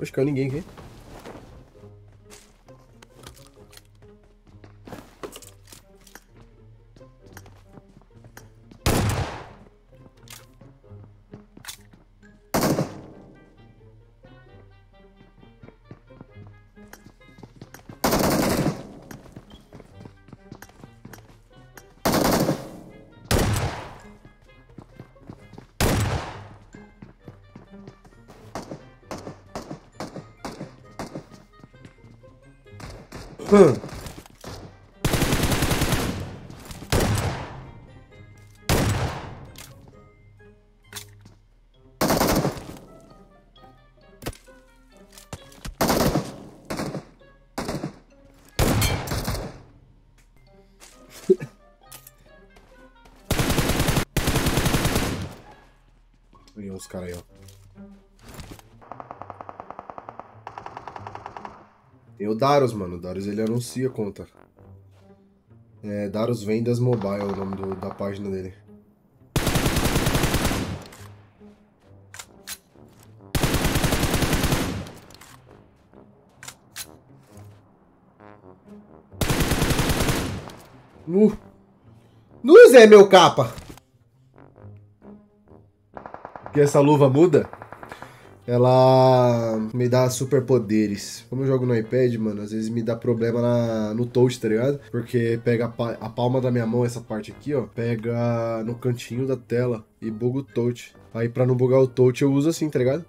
Acho que caiu ninguém aqui. Hum. Aí os caras aí, ó. Tem o Daros, mano. O Daros ele anuncia conta. É, Daros Vendas Mobile é o nome do, da página dele. Nu. Nu, meu capa. Que essa luva muda? Ela me dá superpoderes. Como eu jogo no iPad, mano, às vezes me dá problema na, no touch, tá ligado? Porque pega a, a, palma da minha mão, essa parte aqui, ó, pega no cantinho da tela e buga o touch. Aí pra não bugar o touch eu uso assim, tá ligado?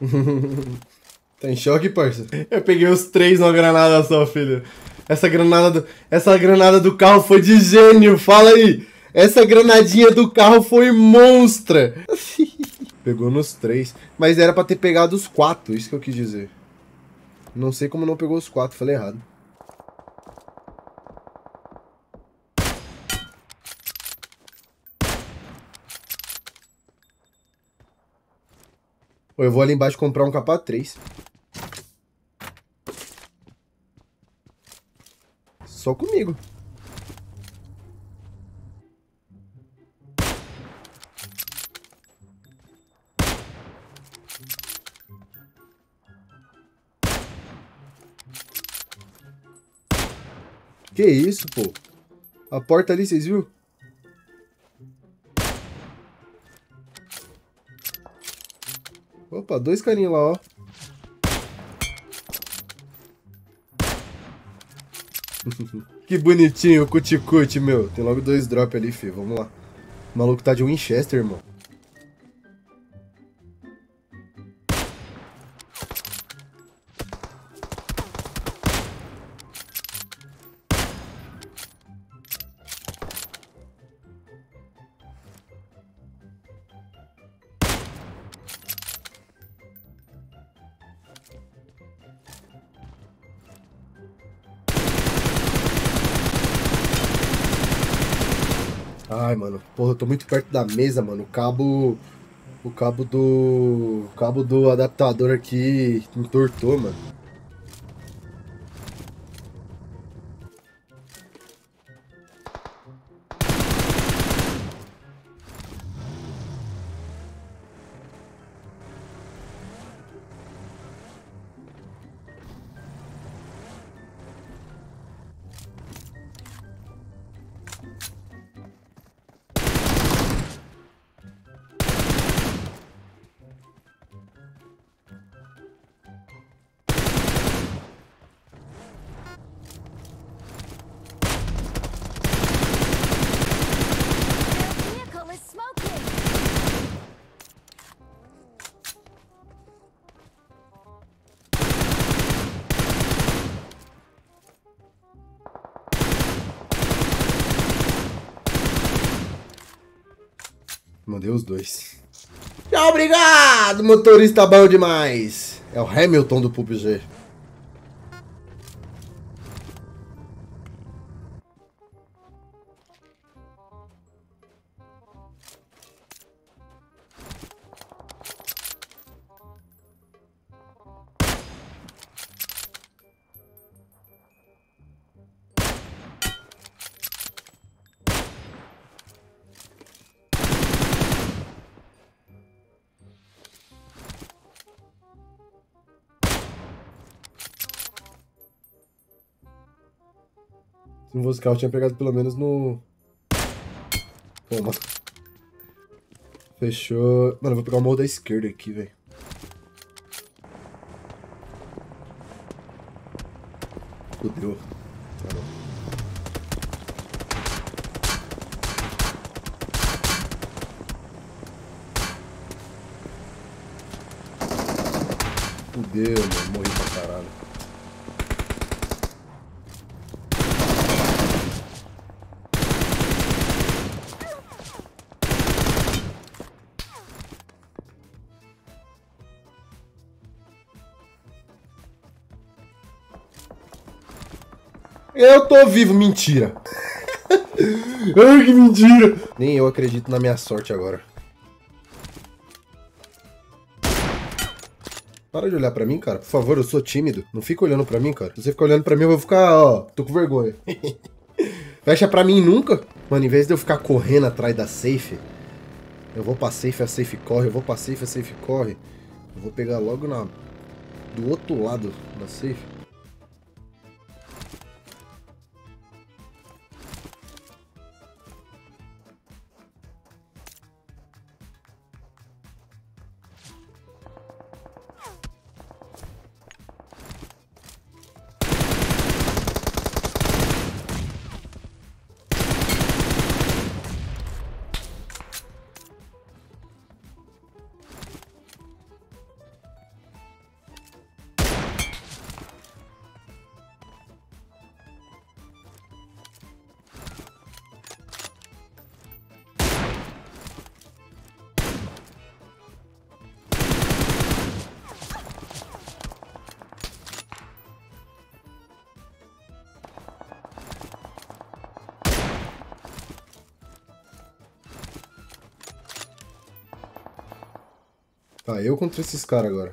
tá em choque, parça? Eu peguei os três numa granada só, filho. Essa granada do, essa granada do carro foi de gênio, fala aí. Essa granadinha do carro foi monstra. Pegou nos três. Mas era pra ter pegado os quatro, isso que eu quis dizer. Não sei como não pegou os quatro, falei errado. Eu vou ali embaixo comprar um capa 3. Só comigo. Que isso, pô? A porta ali, vocês viram? Opa, dois carinhos lá, ó. que bonitinho o cuticute, meu. Tem logo dois drops ali, filho. Vamos lá. O maluco tá de Winchester, irmão. Ai, mano. Porra, eu tô muito perto da mesa, mano. O cabo... O cabo do... O cabo do adaptador aqui entortou, mano. Mandei os dois. Tchau, obrigado, motorista bom demais. É o Hamilton do PUBG. Se não fosse carro, eu tinha pegado pelo menos no... Toma. Fechou. Mano, eu vou pegar o morro da esquerda aqui, velho. Fudeu. Fudeu, mano. Morri pra caralho. Eu tô vivo, mentira. Ai, que mentira. Nem eu acredito na minha sorte agora. Para de olhar pra mim, cara. Por favor, eu sou tímido. Não fica olhando pra mim, cara. Se você ficar olhando pra mim, eu vou ficar, ó... Tô com vergonha. Fecha pra mim nunca. Mano, em vez de eu ficar correndo atrás da safe... Eu vou pra safe, a safe corre. Eu vou pra safe, a safe corre. Eu vou pegar logo na... Do outro lado da safe. Tá, eu contra esses caras agora.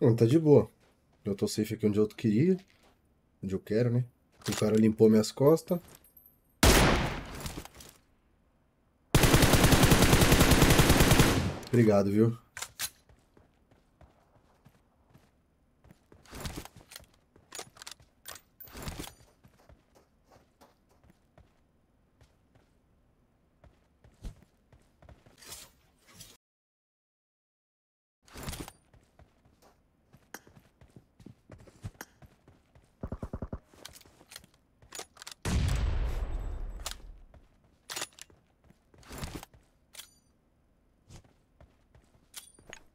Não, tá de boa. Eu tô safe aqui onde eu queria. Onde eu quero, né? O cara limpou minhas costas. Obrigado, viu?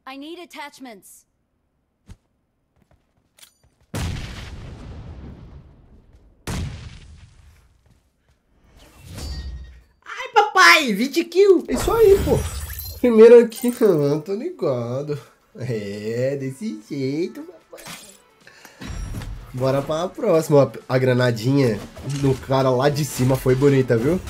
I need attachments. Ai, papai, 20 kills. É isso aí, pô. Primeiro aqui, não, tô ligado. É, desse jeito, papai. Bora pra próxima. A granadinha do cara lá de cima foi bonita, viu?